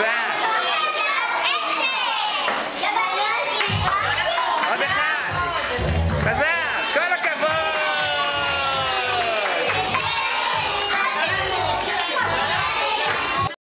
Okay,